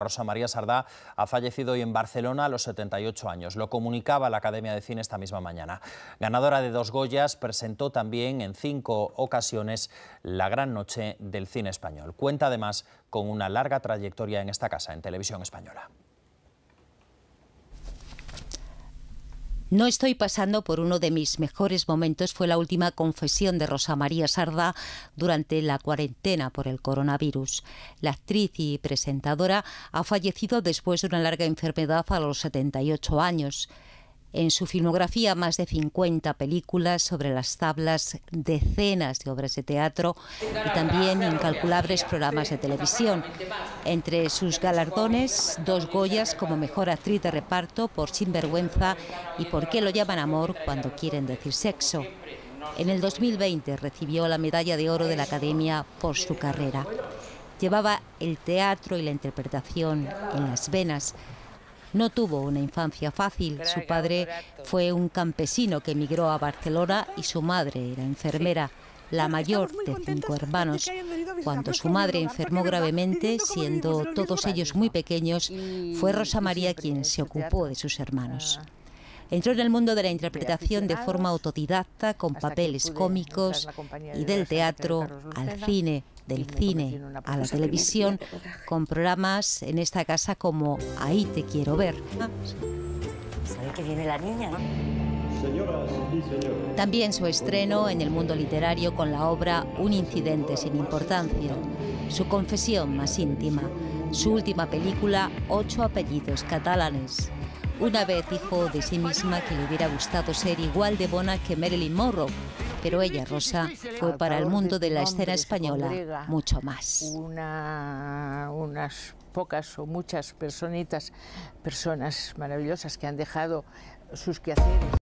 Rosa María Sardá ha fallecido hoy en Barcelona a los 78 años. Lo comunicaba la Academia de Cine esta misma mañana. Ganadora de dos Goyas, presentó también en cinco ocasiones la gran noche del cine español. Cuenta además con una larga trayectoria en esta casa, en televisión española. No estoy pasando por uno de mis mejores momentos. Fue la última confesión de Rosa María Sarda durante la cuarentena por el coronavirus. La actriz y presentadora ha fallecido después de una larga enfermedad a los 78 años. En su filmografía, más de 50 películas sobre las tablas, decenas de obras de teatro y también incalculables programas de televisión. Entre sus galardones, dos Goyas como mejor actriz de reparto por Sinvergüenza y por qué lo llaman amor cuando quieren decir sexo. En el 2020 recibió la medalla de oro de la Academia por su carrera. Llevaba el teatro y la interpretación en las venas no tuvo una infancia fácil. Su padre fue un campesino que emigró a Barcelona y su madre era enfermera. La mayor de cinco hermanos. Cuando su madre enfermó gravemente, siendo todos ellos muy pequeños, fue Rosa María quien se ocupó de sus hermanos. Entró en el mundo de la interpretación de forma autodidacta, con papeles cómicos y del teatro al cine, del cine a la televisión, con programas en esta casa como Ahí te quiero ver. ¿Sabe que viene la niña? También su estreno en el mundo literario con la obra Un incidente sin importancia, su confesión más íntima, su última película Ocho apellidos catalanes, una vez dijo de sí misma que le hubiera gustado ser igual de bona que Marilyn Monroe, pero ella, Rosa, fue para el mundo de la escena española mucho más. unas pocas o muchas personitas, personas maravillosas que han dejado sus quehaceres.